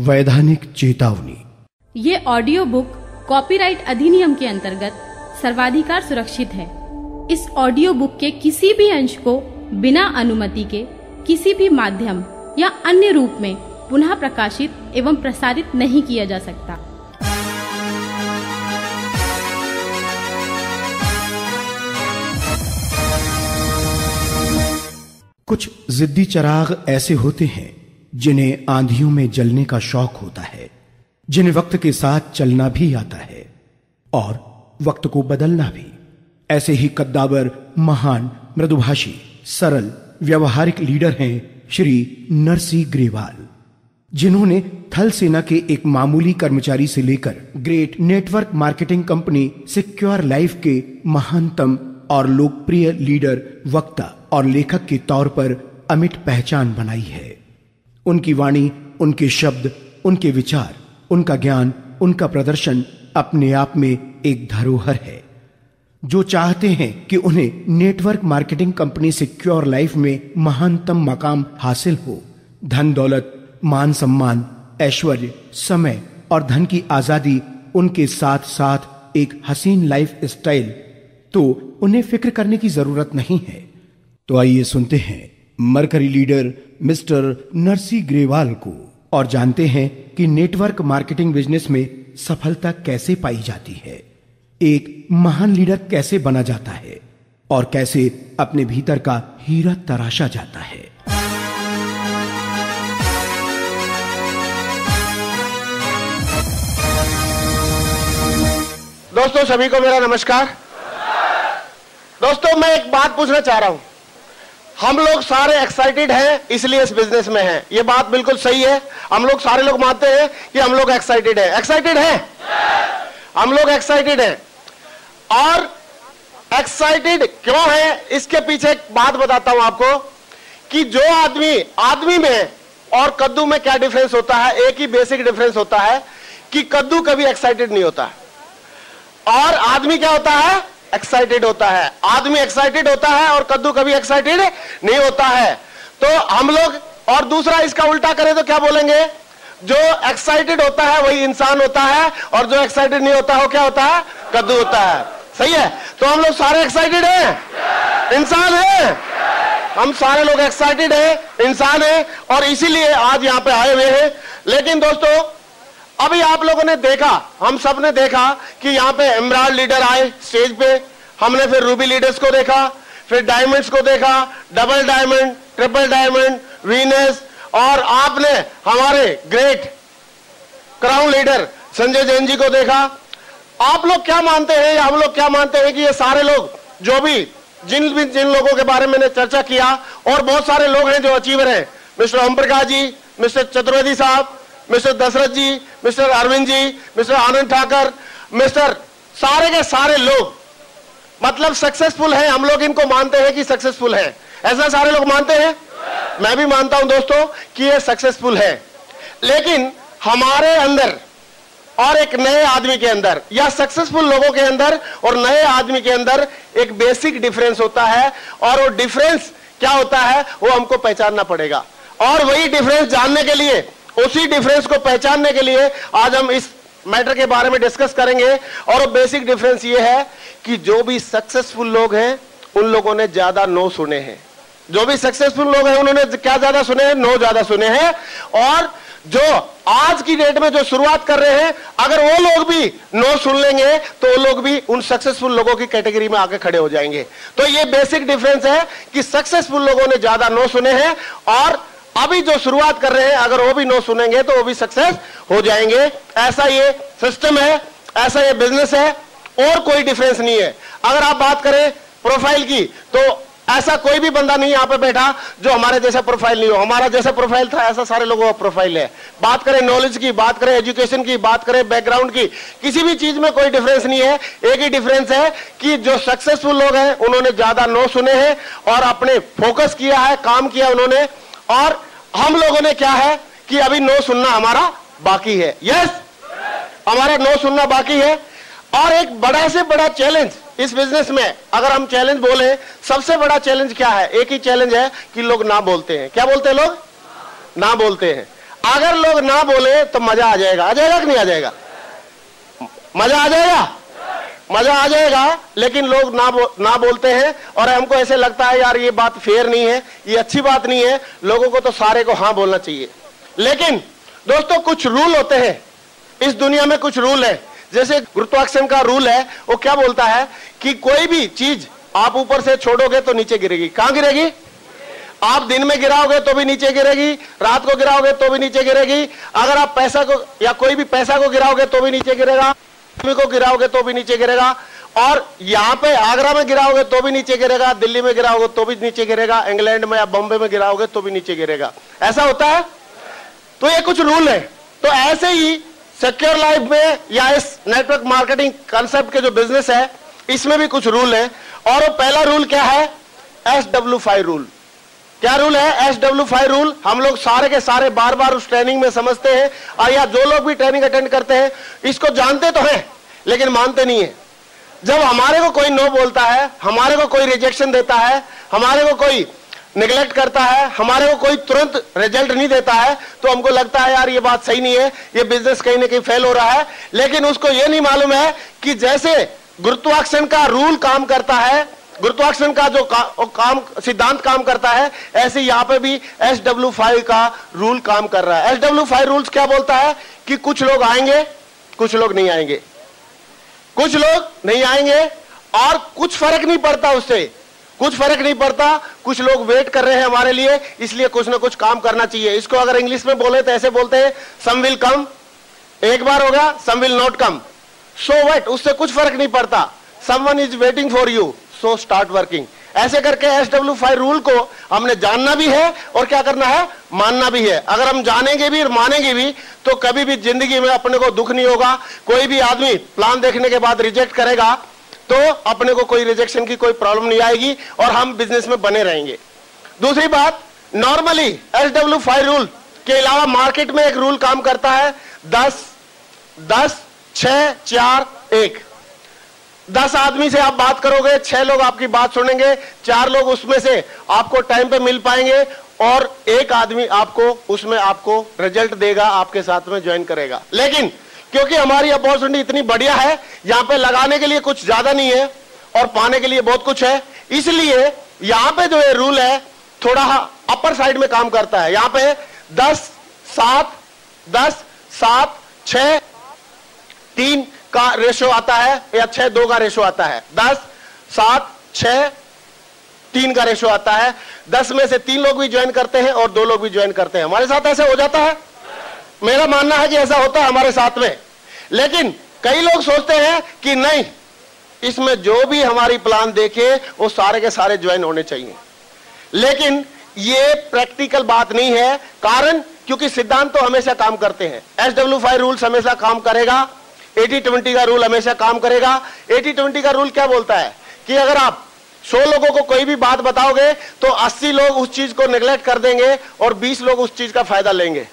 वैधानिक चेतावनी। ये ऑडियो बुक कॉपीराइट अधिनियम के अंतर्गत सर्वाधिकार सुरक्षित है। इस ऑडियो बुक के किसी भी अंश को बिना अनुमति के किसी भी माध्यम या अन्य रूप में पुनः प्रकाशित एवं प्रसारित नहीं किया जा सकता। कुछ जिद्दी चराग ऐसे होते हैं। जिन्हें आंधियों में जलने का शौक होता है, जिन्हें वक्त के साथ चलना भी आता है, और वक्त को बदलना भी। ऐसे ही कद्दावर महान, मृदुभाषी, सरल, व्यवहारिक लीडर हैं श्री नरसी ग्रेवाल, जिन्होंने थल सेना के एक मामूली कर्मचारी से लेकर great network marketing company secure life के महानतम और लोकप्रिय लीडर, वक्ता और लेखक के तौर पर अमिट पहचान बनाई है। उनकी वाणी, उनके शब्द, उनके विचार, उनका ज्ञान, उनका प्रदर्शन अपने आप में एक धरोहर है। जो चाहते हैं कि उन्हें network marketing company secure life में महानतम मकाम हासिल हो, धन दौलत, मान सम्मान, ऐश्वर्य, समय और धन की आज़ादी उनके साथ साथ एक हसीन लाइफ स्टाइल तो उन्हें फ़िक्र करने की ज़रूरत नहीं है। तो आइए सुनते हैं। Mercury leader mister Narsi Grewal को। और जानते हैं कि नेटवर्क मार्केटिंग बिज़नेस में सफलता कैसे पाई जाती है। एक महान लीडर कैसे बना जाता है और कैसे अपने भीतर का हीरा तराशा जाता है। दोस्तों, सभी को मेरा नमस्कार। दोस्तों, मैं एक बात पूछना चाह रहा हूँ। हम लोग सारे एक्साइटेड हैं, इसलिए इस बिज़नेस में हैं। ये बात बिल्कुल सही है। हम लोग सारे लोग मानते हैं कि हम लोग एक्साइटेड हैं। एक्साइटेड हैं? हम लोग एक्साइटेड हैं। और एक्साइटेड क्यों है? इसके पीछे एक बात बताता हूँ आपको कि जो आदमी आदमी में और कद्दू में क्या डिफरेंस होता है? एक ही बेसिक डिफरेंस होता है कि कद्दू कभी एक्साइटेड नहीं होता। और आदमी क्या होता है? एक्साइटेड होता है। आदमी एक्साइटेड होता है और कद्दू कभी एक्साइटेड नहीं होता है। तो हम लोग और दूसरा इसका उल्टा करें तो क्या बोलेंगे? जो एक्साइटेड होता है वही इंसान होता है और जो एक्साइटेड नहीं होता है क्या होता है? कद्दू होता है। सही है? तो हम लोग सारे एक्साइटेड हैं? इंसान है? हम सारे लोग एक्साइटेड हैं, इंसान हैं और इसीलिए आज यहाँ पे आए हुए हैं। लेकिन दोस्तों अभी आप लोगों ने देखा, हम सबने देखा कि यहाँ पे इमरान लीडर आए स्टेज पे। हमने फिर रूबी लीडर्स को देखा, फिर डायमंड्स को देखा double diamond triple diamond Venus और आपने हमारे great crown leader Sanjay Jain ji को देखा। आप लोग क्या मानते हैं हम लोग क्या मानते हैं कि ये सारे लोग, जो भी, जिन भी जिन लोगों के बारे में मैंने चर्चा किया, और बहुत सारे लोग हैं जो अचीवर हैं। मिस्टर ओम प्रकाश जी, मिस्टर चतुर्वेदी साहब mister Dashrath ji, mister Arvind ji, mister Anand Thakar, mister सारे के सारे लोग मतलब सक्सेसफुल हैं, हम लोग इनको मानते हैं कि सक्सेसफुल हैं। ऐसा सारे लोग मानते हैं? मैं भी मानता हूँ दोस्तों कि ये सक्सेसफुल है। लेकिन हमारे अंदर और एक नए आदमी के अंदर, या सक्सेसफुल लोगों के अंदर और नए आदमी के अंदर एक बेसिक डिफरेंस होता है, और वो डिफरेंस क्या होता है, वो हमको पहचानना पड़ेगा। और वही डिफरेंस जानने के लिए उसी डिफरेंस को पहचानने के लिए आज हम इस मैटर के बारे में डिस्कस करेंगे। और बेसिक डिफरेंस ये है कि जो भी सक्सेसफुल लोग हैं, उन लोगों ने ज़्यादा नो सुने हैं। जो भी सक्सेसफुल लोग हैं, उन्होंने क्या ज़्यादा सुने हैं? नो ज़्यादा सुने हैं। और जो आज की डेट में जो शुरुआत कर रहे हैं, अगर वो लोग भी नो सुन लेंगे तो वो लोग भी उन सक्सेसफुल लोगों की कैटेगरी में आके खड़े हो जाएँगे। तो ये बेसिक डिफरेंस है कि सक्सेसफुल लोगों ने ज़्यादा नो सुने हैं और अभी जो शुरुआत कर रहे हैं, अगर वो भी नो सुनेंगे तो वो भी सक्सेस हो जाएँगे। ऐसा ये सिस्टम है, ऐसा ये बिज़नेस है, और कोई डिफरेंस नहीं है। अगर आप बात करें प्रोफ़ाइल की तो ऐसा कोई भी बंदा नहीं यहाँ पे बैठा जो हमारे जैसा प्रोफ़ाइल नहीं हो। हमारा जैसा प्रोफ़ाइल था, ऐसा सारे लोगों का प्रोफ़ाइल है। बात करें नॉलेज की, बात करें एजुकेशन की, बात करें बैकग्राउंड की, किसी भी चीज़ में कोई डिफरेंस नहीं है। एक ही डिफरेंस है कि जो सक्सेसफुल लोग हैं, उन्होंने ज़्यादा नो सुने हैं और अपने फोकस किया है, काम किया उन्होंने। और हम लोगों ने क्या है कि अभी नो सुनना हमारा बाकी है। यस हमारा नो सुनना बाकी है। और एक बड़ा से बड़ा चैलेंज इस बिज़नेस में, अगर हम चैलेंज बोले, सबसे बड़ा चैलेंज क्या है? एक ही चैलेंज है कि लोग ना बोलते हैं। क्या बोलते हैं लोग? ना बोलते हैं। अगर लोग ना बोले तो मज़ा आ जाएगा। आ जाएगा कि नहीं आ जाएगा? मज़ा आ जाएगा? मज़ा आ जाएगा लेकिन लोग ना बो, ना बोलते हैं और हमको ऐसे लगता है यार ये बात फेयर नहीं है ये अच्छी बात नहीं है। लोगों को तो सारे को हाँ बोलना चाहिए। लेकिन दोस्तों कुछ रूल होते हैं। इस दुनिया में कुछ रूल है। जैसे गुरुत्वाकर्षण का रूल है वो क्या बोलता है कि कोई भी चीज़ आप ऊपर से छोड़ोगे तो नीचे गिरेगी। कहाँ गिरेगी? आप दिन में गिराओगे तो भी नीचे गिरेगी रात को गिराओगे तो भी नीचे गिरेगी। अगर आप पैसा को या कोई भी पैसा को गिराओगे तो भी नीचे गिरेगा। को गिराओगे तो भी नीचे गिरेगा। और यहाँ पे आगरा में गिराओगे तो भी नीचे गिरेगा, दिल्ली में गिराओगे तो भी नीचे गिरेगा, इंग्लैंड में या बॉम्बे में गिराओगे तो भी नीचे गिरेगा। ऐसा होता है? तो ये कुछ रूल है। तो ऐसे ही सिक्योर लाइफ में या इस नेटवर्क मार्केटिंग कंसेप्ट के जो बिज़नेस है, इसमें भी कुछ रूल है। और वो पहला रूल क्या है? एस डब्ल्यू फाइव रूल क्या रूल है? एस डब्ल्यू फाइव रूल हम लोग सारे के सारे बार बार उस ट्रेनिंग में समझते हैं और या जो लोग भी ट्रेनिंग अटेंड करते हैं, इसको जानते तो हैं, लेकिन मानते नहीं है। जब हमारे को कोई नो बोलता है, हमारे को कोई रिजेक्शन देता है, हमारे को कोई निगलेक्ट करता है, हमारे को कोई तुरंत रिज़ल्ट नहीं देता है तो हमको लगता है, यार, ये बात सही नहीं है, ये बिज़नेस कहीं ना कहीं फेल हो रहा है। लेकिन उसको ये नहीं मालूम है कि जैसे गुरुत्वाकर्षण का रूल काम करता है गुरुत्वाकर्षण का जो का, काम सिद्धांत काम करता है ऐसे यहाँ पे भी एस डब्ल्यू फाइव का रूल काम कर रहा है। एस डब्ल्यू फाइव रूल्स क्या बोलता है? कि कुछ लोग आएँगे कुछ लोग नहीं आएँगे। कुछ लोग नहीं आएँगे और कुछ फ़र्क नहीं पड़ता उससे। कुछ फ़र्क नहीं पड़ता कुछ लोग वेट कर रहे हैं हमारे लिए इसलिए कुछ ना कुछ काम करना चाहिए। इसको अगर इंग्लिश में बोले तो ऐसे बोलते हैं सम विल कम एक बार होगा some will not come so what उससे कुछ फ़र्क नहीं पड़ता। Someone is waiting for you so start working ऐसे करके एस डब्ल्यू फाइव रूल को हमने जानना भी है और क्या करना है? मानना भी है। अगर हम जानेंगे भी और मानेंगे भी तो कभी भी ज़िंदगी में अपने को दुख नहीं होगा। कोई भी आदमी प्लान देखने के बाद रिजेक्ट करेगा तो अपने को कोई रिजेक्शन की कोई प्रॉब्लम नहीं आएगी और हम बिज़नेस में बने रहेंगे। दूसरी बात normally S W five rule के अलावा मार्केट में एक रूल काम करता है, दस दस छ चार, एक। दस आदमी से आप बात करोगे, छह लोग आपकी बात सुनेंगे, चार लोग उसमें से आपको टाइम पे मिल पाएँगे और एक आदमी आपको, उसमें आपको रिज़ल्ट देगा, आपके साथ में ज्वाइन करेगा। लेकिन, क्योंकि हमारी अपॉर्चुनिटी इतनी बढ़िया है, यहाँ पे लगाने के लिए कुछ ज़्यादा नहीं है और पाने के लिए बहुत कुछ है, इसलिए यहाँ पे जो ये रूल है, थोड़ा अपर साइड में काम करता है। यहाँ पे दस, सात दस, सात छ तीन का रेशो आता है या छह, दो का रेशो आता है? दस, सात छ तीन का रेशो आता है। दस में से तीन लोग भी ज्वाइन करते हैं और दो लोग भी ज्वाइन करते हैं। हमारे साथ ऐसे हो जाता है? मेरा मानना है कि ऐसा होता है हमारे साथ में। लेकिन कई लोग सोचते हैं कि नहीं, इसमें जो भी हमारी प्लान देखे, वो सारे के सारे ज्वाइन होने चाहिए। लेकिन ये प्रैक्टिकल बात नहीं है। कारण, क्योंकि सिद्धांत तो हमेशा काम करते हैं। एस डब्ल्यू फाइव रूल्स हमेशा काम करेगा। एटी ट्वेंटी का रूल हमेशा काम करेगा। एटी ट्वेंटी का रूल क्या बोलता है? कि अगर आप सौ लोगों को कोई भी बात बताओगे तो अस्सी लोग उस चीज़ को निगलेक्ट कर देंगे और बीस लोग उस चीज़ का फ़ायदा लेंगे।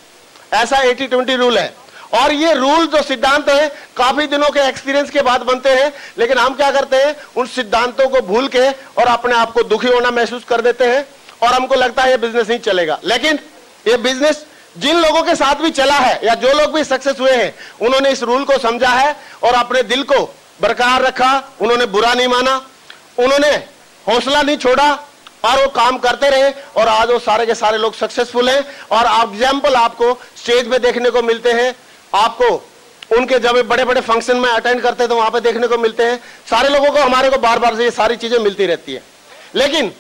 ऐसा एटी ट्वेंटी रूल है। और ये रूल जो सिद्धांत है, काफ़ी दिनों के एक्सपीरियंस के बाद बनते हैं, लेकिन हम क्या करते हैं? उन सिद्धांतों को भूल के और अपने आप को दुखी होना महसूस कर देते हैं, और हमको लगता है ये बिज़नेस नहीं चलेगा। लेकिन ये बिज़नेस जिन लोगों के साथ भी चला है या जो लोग भी सक्सेस हुए हैं, उन्होंने इस रूल को समझा है और अपने दिल को बरकरार रखा, उन्होंने बुरा नहीं माना, उन्होंने हौसला नहीं छोड़ा और वो काम करते रहे और आज वो सारे के सारे लोग सक्सेसफुल हैं। और एग्ज़ाम्पल आपको स्टेज पे देखने को मिलते हैं। आपको उनके जब बड़े बड़े फ़ंक्शन में अटेंड करते हैं तो वहाँ पे देखने को मिलते हैं। सारे लोगों को, हमारे को बार बार से ये सारी चीज़ें मिलती रहती है। लेकिन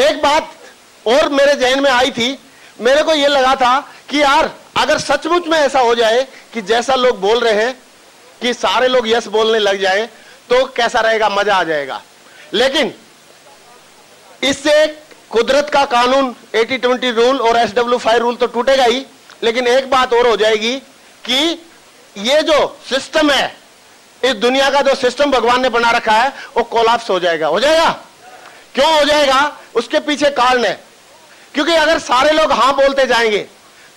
एक बात और मेरे जहन में आई थी मेरे को ये लगा था कि यार, अगर सचमुच में ऐसा हो जाए कि जैसा लोग बोल रहे हैं, कि सारे लोग यस बोलने लग जाए तो कैसा रहेगा, मज़ा आ जाएगा। लेकिन इससे कुदरत का कानून 80 20 रूल और एस डब्ल्यू फाइव रूल तो टूटेगा ही, लेकिन एक बात और हो जाएगी कि ये जो सिस्टम है, इस दुनिया का जो सिस्टम भगवान ने बना रखा है, वो कोलाप्स हो जाएगा। हो जाएगा? क्यों हो जाएगा? उसके पीछे कारण है। क्योंकि अगर सारे लोग हाँ बोलते जाएँगे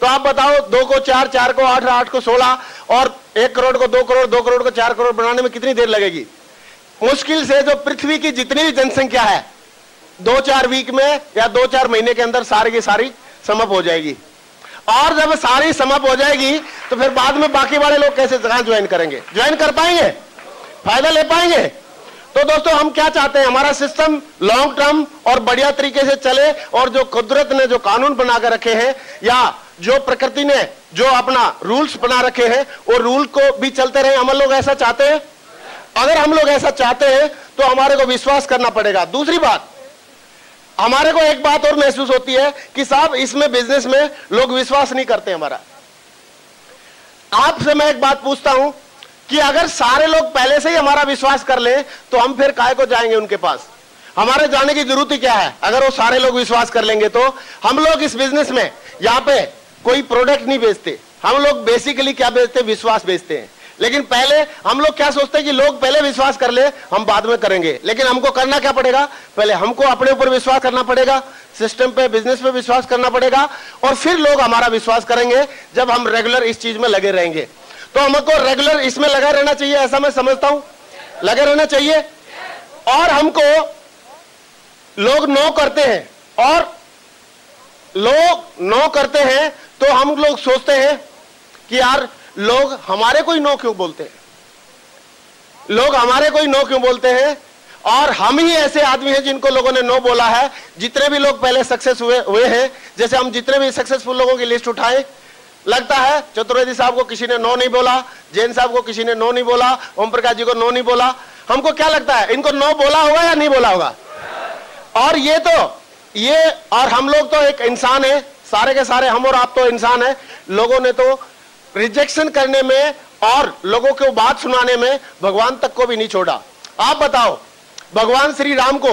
तो आप बताओ दो को चार चार को आठ आठ को सोलह, और एक करोड़ को दो करोड़ दो करोड़ को चार करोड़ बनाने में कितनी देर लगेगी? मुश्किल से जो पृथ्वी की जितनी भी जनसंख्या है, दो चार वीक में या दो चार महीने के अंदर सारी की सारी समप हो जाएगी। और जब सारी समप हो जाएगी तो फिर बाद में बाकी वाले लोग कैसे ज्वाइन करेंगे? ज्वाइन कर पाएँगे? फ़ायदा ले पाएँगे? तो दोस्तों, हम क्या चाहते हैं? हमारा सिस्टम लॉन्ग टर्म और बढ़िया तरीके से चले और जो कुदरत ने जो कानून बना कर रखे हैं या जो प्रकृति ने जो अपना रूल्स बना रखे हैं, वो रूल को भी चलते रहे। हम लोग ऐसा चाहते हैं? अगर हम लोग ऐसा चाहते हैं तो हमारे को विश्वास करना पड़ेगा। दूसरी बात, हमारे को एक बात और महसूस होती है कि साहब, इसमें बिज़नेस में लोग विश्वास नहीं करते हमारा। आपसे मैं एक बात पूछता हूँ कि अगर सारे लोग पहले से ही हमारा विश्वास कर ले तो हम फिर काय को जाएँगे उनके पास? हमारे जाने की ज़रूरत ही क्या है? अगर वो सारे लोग विश्वास कर लेंगे तो? हम लोग इस बिज़नेस में यहाँ पे कोई प्रोडक्ट नहीं बेचते। हम लोग बेसिकली क्या बेचते विश्वास बेचते हैं। लेकिन पहले हम लोग क्या सोचते हैं कि लोग पहले विश्वास कर ले, हम बाद में करेंगे। लेकिन हमको करना क्या पड़ेगा? पहले हमको अपने ऊपर विश्वास करना पड़ेगा सिस्टम पे बिज़नेस पे विश्वास करना पड़ेगा, और फिर लोग हमारा विश्वास करेंगे जब हम रेगुलर इस चीज़ में लगे रहेंगे। तो हमको रेगुलर इसमें लगा रहना चाहिए, ऐसा मैं समझता हूँ। लगे रहना चाहिए। और हमको लोग नो करते हैं। और लोग नो करते हैं तो हम लोग सोचते हैं कि यार, लोग हमारे कोई नो क्यों बोलते हैं? लोग हमारे कोई नो क्यों बोलते हैं? और हम ही ऐसे आदमी हैं जिनको लोगों ने नो बोला है। जितने भी लोग पहले सक्सेस हुए हुए हैं, जैसे हम जितने भी सक्सेसफुल लोगों की लिस्ट उठाए लगता है चतुर्वेदी साहब को किसी ने नो नहीं बोला, जैन साहब को किसी ने नो नहीं बोला, ओम प्रकाश जी को नो नहीं बोला। हमको क्या लगता है, इनको नो बोला होगा या नहीं बोला होगा? और ये तो ये और हम लोग तो एक इंसान है, सारे के सारे, हम और आप तो इंसान है। लोगों ने तो रिजेक्शन करने में और लोगों को बात सुनाने में भगवान तक को भी नहीं छोड़ा। आप बताओ, भगवान श्री राम को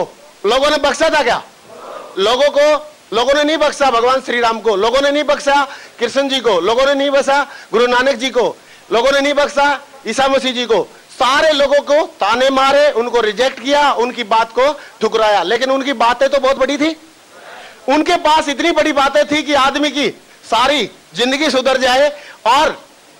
लोगों ने बख्शा था क्या? लोगों को लोगों ने नहीं बख्शा भगवान श्री राम को, लोगों ने नहीं बख्शा कृष्ण जी को, लोगों ने नहीं बख्शा गुरु नानक जी को, लोगों ने नहीं बख्शा ईसा मसीह जी को। सारे लोगों को ताने मारे, उनको रिजेक्ट किया, उनकी बात को ठुकराया। लेकिन उनकी बातें तो बहुत बड़ी थी। उनके पास इतनी बड़ी बातें थी कि आदमी की सारी ज़िंदगी सुधर जाए। और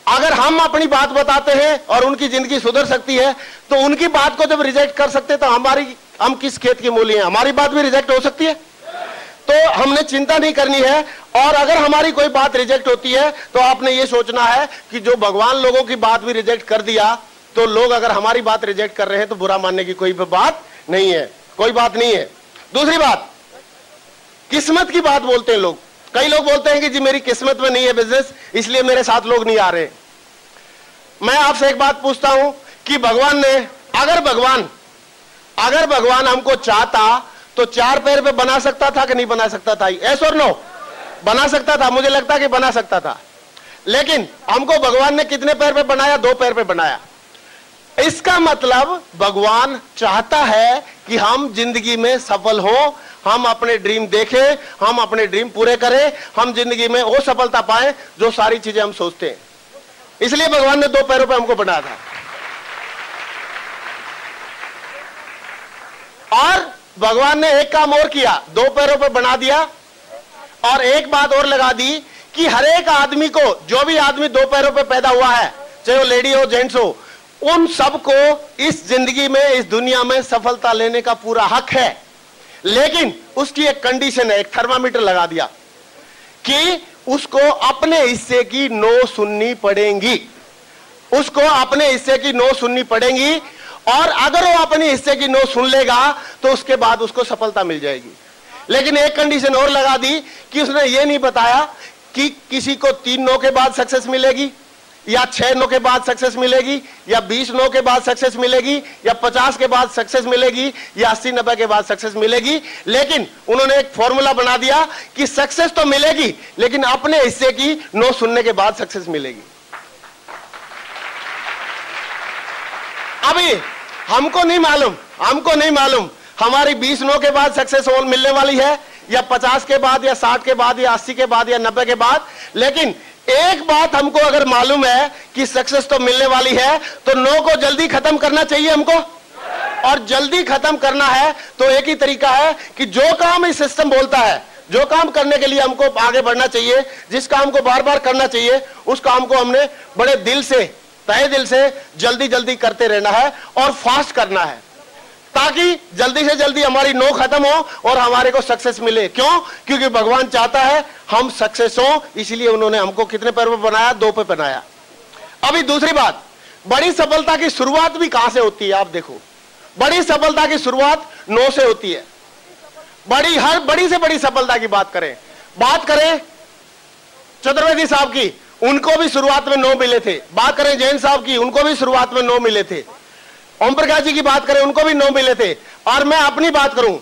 अगर हम अपनी बात बताते हैं और उनकी ज़िंदगी सुधर सकती है तो उनकी बात को जब रिजेक्ट कर सकते तो हमारी, हम किस खेत की मूली है? हमारी बात भी रिजेक्ट हो सकती है। तो हमने चिंता नहीं करनी है। और अगर हमारी कोई बात रिजेक्ट होती है तो आपने ये सोचना है कि जो भगवान लोगों की बात भी रिजेक्ट कर दिया तो लोग अगर हमारी बात रिजेक्ट कर रहे हैं तो बुरा मानने की कोई बात नहीं है। कोई बात नहीं है। दूसरी बात, किस्मत की बात बोलते हैं लोग। कई लोग बोलते हैं कि जी मेरी किस्मत में नहीं है बिज़नेस इसलिए मेरे साथ लोग नहीं आ रहे। मैं आपसे एक बात पूछता हूँ कि भगवान ने, अगर भगवान अगर भगवान हमको चाहता तो चार पैर पे बना सकता था कि नहीं बना सकता था? ऐस और नो बना सकता था, मुझे लगता कि बना सकता था। लेकिन हमको भगवान ने कितने पैर पे बनाया? दो पैर पे बनाया। इसका मतलब भगवान चाहता है कि हम ज़िंदगी में सफल हो, हम अपने ड्रीम देखें, हम अपने ड्रीम पूरे करें, हम ज़िंदगी में वो सफलता पाए जो सारी चीज़ें हम सोचते हैं। इसलिए भगवान ने दो पैरों पे हमको बनाया था। और भगवान ने एक काम और किया, दो पैरों पर बना दिया और एक बात और लगा दी कि हर एक आदमी को, जो भी आदमी दो पैरों पर पैदा हुआ है, चाहे वो लेडी हो जेंट्स हो, उन सबको इस ज़िंदगी में, इस दुनिया में सफलता लेने का पूरा हक है। लेकिन उसकी एक कंडीशन है, एक थर्मामीटर लगा दिया कि उसको अपने हिस्से की नो सुननी पड़ेगी। उसको अपने हिस्से की नो सुननी पड़ेगी और अगर वो अपने हिस्से की नो सुन लेगा तो उसके बाद उसको सफलता मिल जाएगी। लेकिन एक कंडीशन और लगा दी कि उसने ये नहीं बताया कि किसी को तीन नो के बाद सक्सेस मिलेगी, या छह नो के बाद सक्सेस मिलेगी, या बीस नो के बाद सक्सेस मिलेगी, या पचास के बाद सक्सेस मिलेगी, या अस्सी नब्बे के बाद सक्सेस मिलेगी। लेकिन उन्होंने एक फॉर्मूला बना दिया कि सक्सेस तो मिलेगी, लेकिन अपने हिस्से की नो सुनने के बाद सक्सेस मिलेगी। अभी हमको नहीं मालूम, हमको नहीं मालूम। हमारी बीस नो के बाद सक्सेस मिलने वाली है, या पचास के बाद, या साठ के बाद, या अस्सी के बाद, या नब्बे के बाद। लेकिन एक बात हमको अगर मालूम है कि सक्सेस तो मिलने वाली है तो नो को जल्दी खत्म करना चाहिए हमको। और जल्दी खत्म करना है तो एक ही तरीका है कि जो काम इस सिस्टम बोलता है, जो काम करने के लिए हमको आगे बढ़ना चाहिए, जिस काम को बार बार करना चाहिए, उस काम को हमने बड़े दिल से तय दिल से जल्दी जल्दी करते रहना है और फास्ट करना है, ताकि जल्दी से जल्दी हमारी नो खत्म हो और हमारे को सक्सेस मिले। क्यों? क्योंकि भगवान चाहता है हम सक्सेस हो, इसलिए उन्होंने हमको कितने पैर बनाया? दो पे बनाया। अभी दूसरी बात, बड़ी सफलता की शुरुआत भी कहाँ से होती है? आप देखो। बड़ी सफलता की शुरुआत नो से होती है। बड़ी, हर बड़ी से बड़ी सफलता की बात करें। बात करें चतुर्वेदी साहब की उनको भी शुरुआत में नो मिले थे। बात करें जैन साहब की, उनको भी शुरुआत में नो मिले थे। ओम प्रकाश जी की बात करें, उनको भी नो मिले थे। और मैं अपनी बात करूँ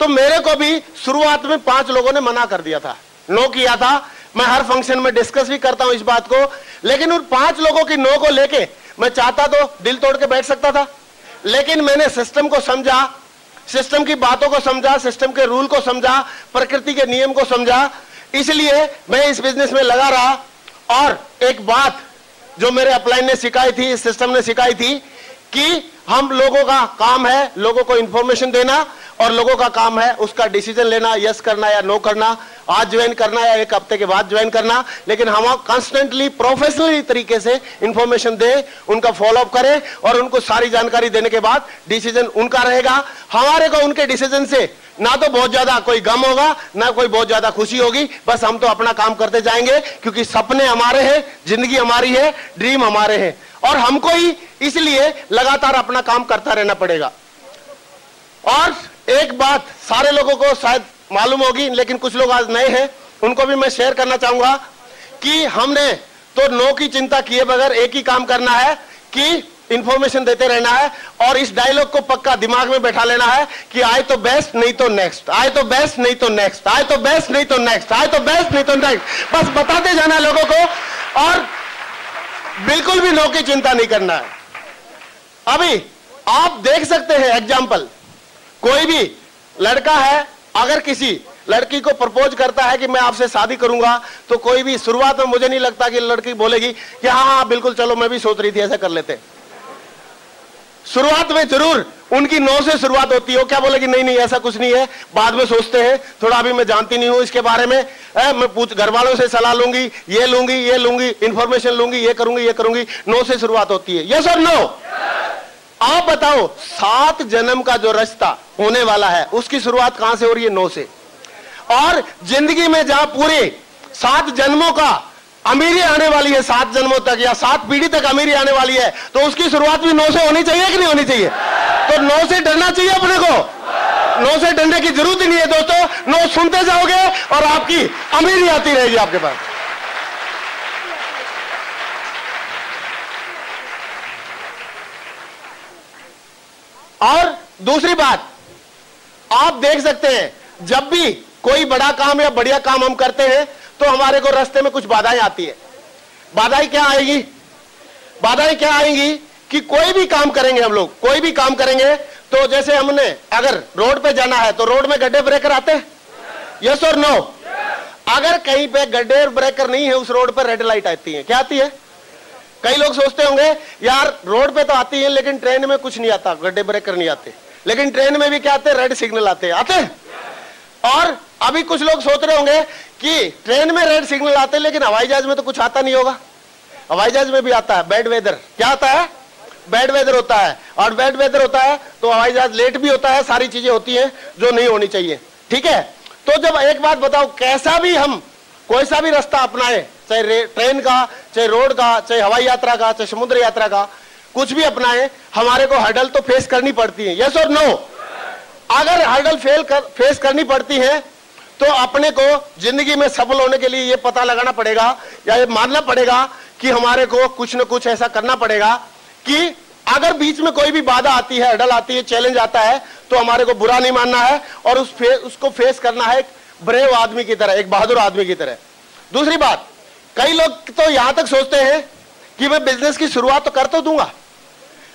तो मेरे को भी शुरुआत में पाँच लोगों ने मना कर दिया था। नो किया था। मैं हर फ़ंक्शन में डिस्कस भी करता हूँ इस बात को। लेकिन उन पाँच लोगों की नो को लेके मैं चाहता तो दिल तोड़ के बैठ सकता था। लेकिन मैंने सिस्टम को समझा सिस्टम की बातों को समझा सिस्टम के रूल को समझा, प्रकृति के नियम को समझा। इसलिए मैं इस बिज़नेस में लगा रहा। और एक बात जो मेरे अपलाइन ने सिखाई थी सिस्टम ने सिखाई थी कि हम लोगों का काम है लोगों को इंफॉर्मेशन देना और लोगों का काम है उसका डिसीज़न लेना यस करना या नो करना, आज ज्वाइन करना या एक हफ़्ते के बाद ज्वाइन करना। लेकिन हम कॉन्स्टेंटली प्रोफेशनली तरीके से इंफॉर्मेशन दे, उनका फॉलोअप करें और उनको सारी जानकारी देने के बाद डिसीज़न उनका रहेगा। हमारे को उनके डिसीज़न से ना तो बहुत ज़्यादा कोई गम होगा, ना कोई बहुत ज़्यादा खुशी होगी। बस हम तो अपना काम करते जाएँगे क्योंकि सपने हमारे हैं, ज़िंदगी हमारी है ड्रीम हमारे हैं। और हमको ही इसलिए लगातार अपना काम करता रहना पड़ेगा। और एक बात सारे लोगों को शायद मालूम होगी, लेकिन कुछ लोग आज नए हैं, उनको भी मैं शेयर करना चाहूँगा कि हमने तो नो की चिंता किए बगैर एक ही काम करना है कि इंफॉर्मेशन देते रहना है और इस डायलॉग को पक्का दिमाग में बैठा लेना है कि आए तो बेस्ट नहीं तो नेक्स्ट आए तो बेस्ट नहीं तो नेक्स्ट आए तो बेस्ट नहीं तो नेक्स्ट आए तो बेस्ट नहीं तो नेक्स्ट बस बताते जाना लोगों को और बिल्कुल भी नो की चिंता नहीं करना है। अभी आप देख सकते हैं एग्ज़ाम्पल कोई भी लड़का है, अगर किसी लड़की को प्रपोज करता है कि मैं आपसे शादी करूँगा तो कोई भी शुरुआत में मुझे नहीं लगता कि लड़की बोलेगी कि हाँ हाँ बिल्कुल, चलो, मैं भी सोच रही थी, ऐसा कर लेते। शुरुआत में ज़रूर उनकी नौ से शुरुआत होती हो। क्या बोलेगी नहीं नहीं ऐसा कुछ नहीं है। बाद में सोचते हैं। थोड़ा अभी मैं जानती नहीं हूँ इसके बारे में। ए, मैं पूछ घर वालों से सलाह लूँगी ये लूँगी ये लूँगी इंफॉर्मेशन लूँगी ये करूँगी ये करूँगी। नौ से शुरुआत होती है। यस और नो आप बताओ सात जन्म का जो रिश्ता होने वाला है उसकी शुरुआत कहाँ से हो रही है? नौ से। और ज़िंदगी में जहाँ पूरे सात जन्मों का अमीरी आने वाली है सात जन्मों तक, या सात पीढ़ी तक अमीरी आने वाली है तो उसकी शुरुआत भी नौ से होनी चाहिए कि नहीं होनी चाहिए? तो नौ से डरना चाहिए अपने को। नौ से डरने की ज़रूरत ही नहीं है, दोस्तों। नौ सुनते जाओगे और आपकी अमीरी आती रहेगी आपके पास। और दूसरी बात, आप देख सकते हैं, जब भी कोई बड़ा काम या बढ़िया काम हम करते हैं तो हमारे को रास्ते में कुछ बाधाएँ आती है। बाधाएँ क्या आएगी? बाधाएँ क्या आएँगी कि कोई भी काम करेंगे हम लोग, कोई भी काम करेंगे तो जैसे हमने अगर रोड पे जाना है तो रोड में गड्ढे ब्रेकर आते हैं? यस और नो अगर कहीं पे गड्ढे ब्रेकर नहीं है, उस रोड पर रेड लाइट आती है। क्या आती है? कई लोग सोचते होंगे, यार, रोड पे तो आती है, लेकिन ट्रेन में कुछ नहीं आता, गड्ढे ब्रेकर नहीं आते। लेकिन ट्रेन में भी क्या आते रेड सिग्नल आते आते और अभी कुछ लोग सोच रहे होंगे कि ट्रेन में रेड सिग्नल आते लेकिन हवाई जहाज़ में तो कुछ आता नहीं होगा। हवाई जहाज़ में भी आता है बैड वेदर। क्या आता है? बैड वेदर होता है। और बैड वेदर होता है तो हवाई जहाज़ लेट भी होता है सारी चीज़ें होती हैं जो नहीं होनी चाहिए। ठीक है? तो जब एक बात बताओ कैसा भी हम कोई सा भी रास्ता अपनाए चाहे ट्रेन का चाहे रोड का चाहे हवाई यात्रा का चाहे समुद्र यात्रा का कुछ भी अपनाए हमारे को हर्डल तो फेस करनी पड़ती है। यस और नो अगर हर्डल फेल कर, फेस करनी पड़ती है तो अपने को ज़िंदगी में सफल होने के लिए ये पता लगाना पड़ेगा या ये मानना पड़ेगा कि हमारे को कुछ न कुछ ऐसा करना पड़ेगा कि अगर बीच में कोई भी बाधा आती है अडल आती है चैलेंज आता है तो हमारे को बुरा नहीं मानना है और उस फे, उसको फेस करना है एक ब्रेव आदमी की तरह एक बहादुर आदमी की तरह। दूसरी बात कई लोग तो यहाँ तक सोचते हैं कि मैं बिज़नेस की शुरुआत तो कर तो दूँगा।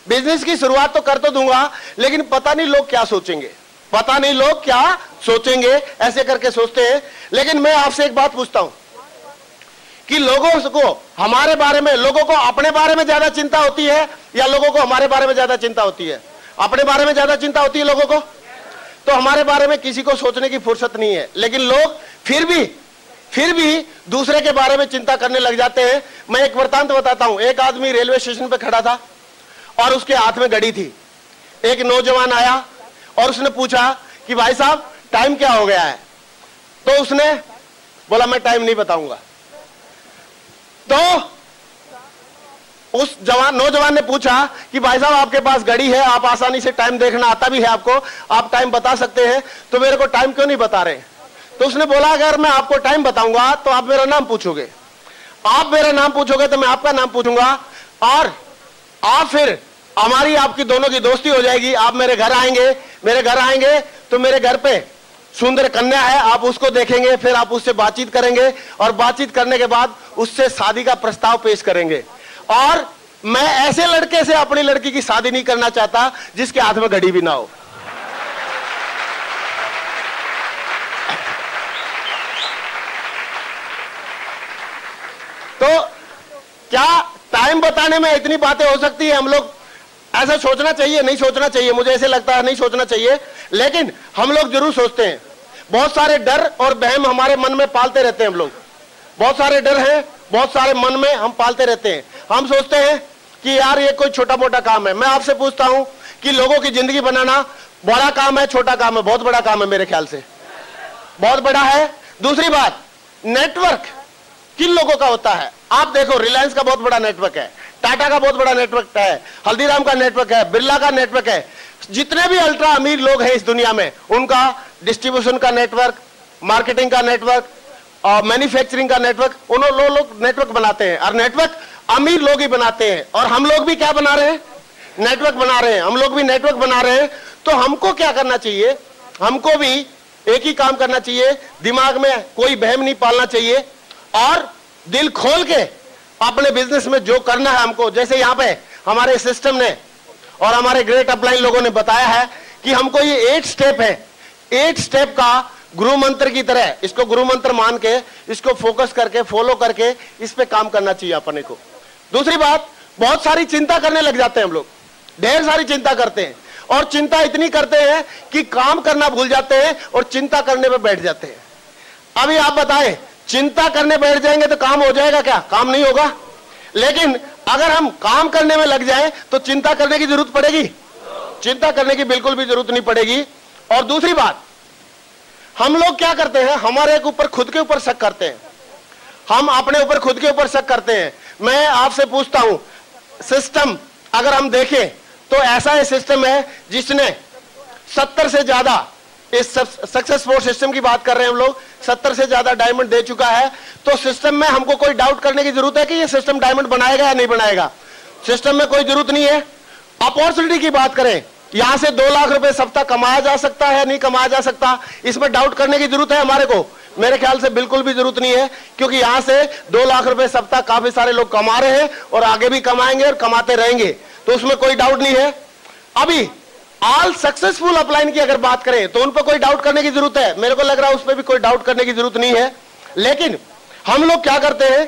बिज़नेस की शुरुआत तो कर तो दूँगा लेकिन पता नहीं लोग क्या सोचेंगे। पता नहीं लोग क्या सोचेंगे, ऐसे करके सोचते हैं। लेकिन मैं आपसे एक बात पूछता हूँ कि लोगों को, हमारे बारे में, लोगों को अपने बारे में ज़्यादा चिंता होती है या लोगों को हमारे बारे में ज़्यादा चिंता होती है? अपने बारे में ज़्यादा चिंता होती है लोगों को? तो हमारे बारे में किसी को सोचने की फुर्सत नहीं है। लेकिन लोग फिर भी फिर भी दूसरे के बारे में चिंता करने लग जाते हैं। मैं एक वृतांत बताता हूँ। एक आदमी रेलवे स्टेशन पर खड़ा था और उसके हाथ में गड़ी थी। एक नौजवान आया और उसने पूछा कि भाई साहब टाइम क्या हो गया है? तो उसने बोला, मैं टाइम नहीं बताऊँगा। तो उस जवान, नौजवान ने पूछा कि भाई साहब, आपके पास घड़ी है, आप आसानी से टाइम देखना आता भी है आपको, आप टाइम बता सकते हैं तो मेरे को टाइम क्यों नहीं बता रहे? तो उसने बोला, अगर मैं आपको टाइम बताऊँगा तो आप मेरा नाम पूछोगे। आप मेरा नाम पूछोगे तो मैं आपका नाम पूछूँगा, और आप फिर हमारी आपकी दोनों की दोस्ती हो जाएगी। आप मेरे घर आएँगे, मेरे घर आएँगे तो मेरे घर पे सुंदर कन्या है, आप उसको देखेंगे, फिर आप उससे बातचीत करेंगे और बातचीत करने के बाद उससे शादी का प्रस्ताव पेश करेंगे। और मैं ऐसे लड़के से अपनी लड़की की शादी नहीं करना चाहता जिसके हाथ में घड़ी भी ना हो। तो क्या टाइम बताने में इतनी बातें हो सकती है? हम लोग ऐसा सोचना चाहिए, नहीं सोचना चाहिए, मुझे ऐसे लगता है, नहीं सोचना चाहिए। लेकिन हम लोग ज़रूर सोचते हैं। बहुत सारे डर और बहम हमारे मन में पालते रहते हैं हम लोग। बहुत सारे डर हैं, बहुत सारे मन में हम पालते रहते हैं। हम सोचते हैं कि यार ये कोई छोटा मोटा काम है। मैं आपसे पूछता हूँ कि लोगों की ज़िंदगी बनाना बड़ा काम है, छोटा काम है? बहुत बड़ा काम है मेरे ख्याल से। बहुत बड़ा है। दूसरी बात, नेटवर्क किन लोगों का होता है? आप देखो, रिलायंस का बहुत बड़ा नेटवर्क है। टाटा का बहुत बड़ा नेटवर्क है, हल्दीराम का नेटवर्क है, बिरला का नेटवर्क है। जितने भी अल्ट्रा अमीर लोग हैं इस दुनिया में, उनका डिस्ट्रीब्यूशन का नेटवर्क मार्केटिंग का नेटवर्क और मैन्युफैक्चरिंग का नेटवर्क उन्होंने लोग लो नेटवर्क बनाते हैं। और नेटवर्क अमीर लोग ही बनाते हैं। और हम लोग भी क्या बना रहे हैं? नेटवर्क बना रहे हैं। हम लोग भी नेटवर्क बना रहे हैं। तो हमको क्या करना चाहिए? हमको भी एक ही काम करना चाहिए। दिमाग में कोई बहम नहीं पालना चाहिए। और दिल खोल के अपने बिज़नेस में जो करना है हमको, जैसे यहाँ पे हमारे सिस्टम ने और हमारे ग्रेट अपलाइन लोगों ने बताया है कि हमको ये एट स्टेप है। एट स्टेप का गुरु मंत्र की तरह, इसको गुरु मंत्र मान के, इसको फोकस करके फॉलो करके इस पे काम करना चाहिए अपने को। दूसरी बात, बहुत सारी चिंता करने लग जाते हैं हम लोग। ढेर सारी चिंता करते हैं। और चिंता इतनी करते हैं कि काम करना भूल जाते हैं और चिंता करने पर बैठ जाते हैं। अभी आप बताएँ चिंता करने बैठ जाएँगे तो काम हो जाएगा क्या? काम नहीं होगा? लेकिन अगर हम काम करने में लग जाए तो चिंता करने की ज़रूरत पड़ेगी। चिंता करने की बिल्कुल भी ज़रूरत नहीं पड़ेगी। और दूसरी बात, हम लोग क्या करते हैं? हमारे ऊपर खुद के ऊपर शक करते हैं। हम अपने ऊपर खुद के ऊपर शक करते हैं। मैं आपसे पूछता हूँ, सिस्टम अगर हम देखें तो ऐसा है सिस्टम है जिसने सत्तर से ज़्यादा इस सक्सेसफुल सिस्टम की बात कर रहे हैं हम लोग। सत्तर से ज़्यादा डायमंड दे चुका है। तो सिस्टम में हमको कोई डाउट करने की ज़रूरत है कि ये सिस्टम डायमंड बनाएगा या नहीं बनाएगा? सिस्टम में कोई ज़रूरत नहीं है। अपॉर्चुनिटी की बात करें, यहाँ से दो लाख रुपए सप्ताह कमाया जा सकता है नहीं कमाया जा सकता, इसमें डाउट करने की ज़रूरत है हमारे को। मेरे ख्याल से बिल्कुल भी ज़रूरत नहीं है, क्योंकि यहाँ से दो लाख रुपए सप्ताह काफ़ी सारे लोग कमा रहे हैं और आगे भी कमाएँगे और कमाते रहेंगे। तो उसमें कोई डाउट नहीं है। अभी ऑल सक्सेसफुल अपलाइन की अगर बात करें तो उन पर कोई डाउट करने की ज़रूरत है। मेरे को लग रहा है उस पर भी कोई डाउट करने की ज़रूरत नहीं है। लेकिन हम लोग क्या करते हैं,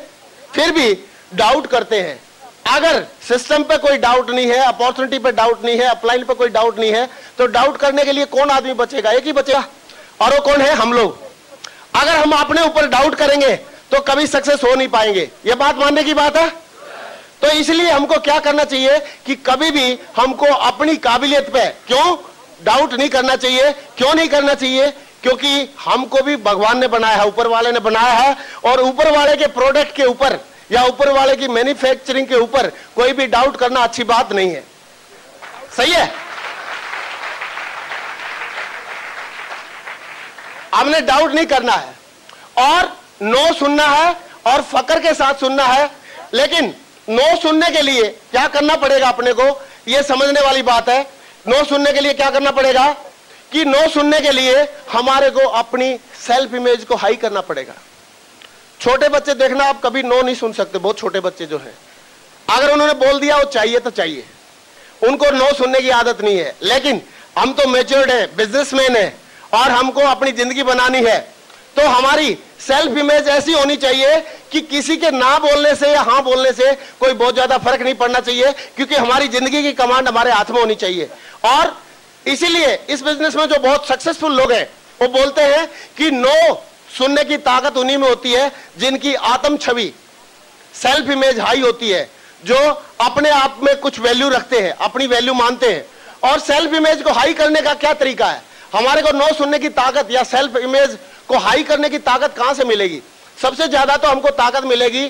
फिर भी डाउट करते हैं। अगर सिस्टम पे कोई डाउट नहीं है अपॉर्चुनिटी पे डाउट नहीं है अपलाइन पे कोई डाउट नहीं है तो डाउट करने के लिए कौन आदमी बचेगा? एक ही बचेगा। और वो कौन है? हम लोग। अगर हम अपने ऊपर डाउट करेंगे तो कभी सक्सेस हो नहीं पाएँगे। ये बात मानने की बात है? तो इसलिए हमको क्या करना चाहिए कि कभी भी हमको अपनी काबिलियत पे क्यों डाउट नहीं करना चाहिए, क्यों नहीं करना चाहिए? क्योंकि हमको भी भगवान ने बनाया है, ऊपर वाले ने बनाया है और ऊपर वाले के प्रोडक्ट के ऊपर या ऊपर वाले की मैन्युफैक्चरिंग के ऊपर कोई भी डाउट करना अच्छी बात नहीं है। सही है? हमने डाउट नहीं करना है। और नो सुनना है और फकर के साथ सुनना है, लेकिन नो सुनने के लिए क्या करना पड़ेगा अपने को? यह समझने वाली बात है। नो सुनने के लिए क्या करना पड़ेगा? कि नो सुनने के लिए हमारे को अपनी सेल्फ इमेज को हाई करना पड़ेगा। छोटे बच्चे देखना, आप कभी नो नहीं सुन सकते, बहुत छोटे बच्चे जो है। अगर उन्होंने बोल दिया, वो चाहिए तो चाहिए। उनको नो सुनने की आदत नहीं है। लेकिन हम तो मेच्योर्ड है बिजनेसमैन है, और हमको अपनी ज़िंदगी बनानी है। तो हमारी सेल्फ इमेज ऐसी होनी चाहिए कि किसी के ना बोलने से या हाँ बोलने से कोई बहुत ज़्यादा फ़र्क नहीं पड़ना चाहिए, क्योंकि हमारी ज़िंदगी की कमांड हमारे हाथ में होनी चाहिए। और इसीलिए इस बिज़नेस में जो बहुत सक्सेसफुल लोग हैं, वो बोलते हैं कि नो सुनने की ताकत उन्हीं में होती है जिनकी आत्म छवि सेल्फ इमेज हाई होती है, जो अपने आप में कुछ वैल्यू रखते हैं, अपनी वैल्यू मानते हैं। और सेल्फ इमेज को हाई करने का क्या तरीका है? हमारे को नो सुनने की ताकत या सेल्फ इमेज को हाई करने की ताकत कहाँ से मिलेगी? सबसे ज़्यादा तो हमको ताकत मिलेगी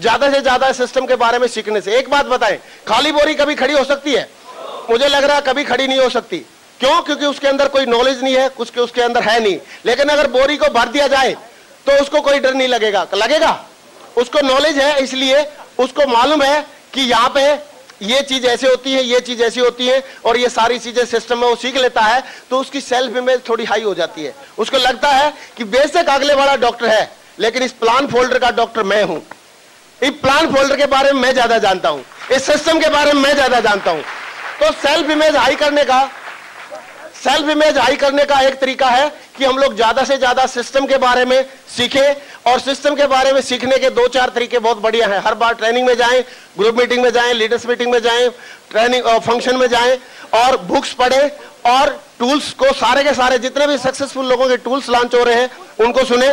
ज़्यादा से ज़्यादा सिस्टम के बारे में सीखने से। एक बात बताएँ, खाली बोरी कभी खड़ी हो सकती है? मुझे लग रहा है कभी खड़ी नहीं हो सकती। क्यों? क्योंकि उसके अंदर कोई नॉलेज नहीं है, कुछ उसके अंदर है नहीं। लेकिन अगर बोरी को भर दिया जाए तो उसको कोई डर नहीं लगेगा। लगेगा? उसको नॉलेज है, इसलिए उसको मालूम है कि यहाँ पे ये चीज़ ऐसे होती है, ये चीज़ ऐसी होती है, और ये सारी चीज़ें सिस्टम में वो सीख लेता है तो उसकी सेल्फ इमेज थोड़ी हाई हो जाती है। उसको लगता है कि बेशक अगले वाला डॉक्टर है, लेकिन इस प्लान फोल्डर का डॉक्टर मैं हूँ। इस प्लान फोल्डर के बारे में मैं ज़्यादा जानता हूँ, इस सिस्टम के बारे में मैं ज़्यादा जानता हूँ। तो सेल्फ इमेज हाई करने का सेल्फ इमेज हाई करने का एक तरीका है कि हम लोग ज़्यादा से ज़्यादा सिस्टम के बारे में सीखें और सिस्टम के बारे में सीखने के दो चार तरीके बहुत बढ़िया हैं। हर बार ट्रेनिंग में जाएँ, ग्रुप मीटिंग में जाएँ, लीडर्स मीटिंग में जाएँ, ट्रेनिंग फ़ंक्शन में जाएँ और बुक्स पढ़ें और टूल्स को सारे के सारे जितने भी सक्सेसफुल लोगों के टूल्स लॉन्च हो रहे हैं, उनको सुने।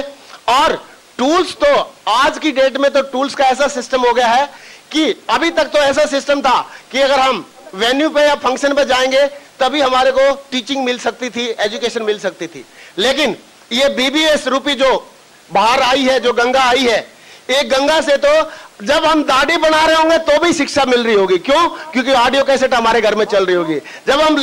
और टूल्स तो आज की डेट में तो टूल्स का ऐसा सिस्टम हो गया है कि अभी तक तो ऐसा सिस्टम था कि अगर हम वेन्यू पे या फ़ंक्शन पे जाएँगे तभी हमारे को टीचिंग मिल सकती थी एजुकेशन मिल सकती थी। लेकिन ये बीबीएस रूपी जो बाहर आई है, जो गंगा आई है, एक गंगा से तो जब हम दाढ़ी बना रहे होंगे तो भी शिक्षा मिल रही होगी। क्यों? क्योंकि ऑडियो कैसेट हमारे घर में चल रही होगी। जब हम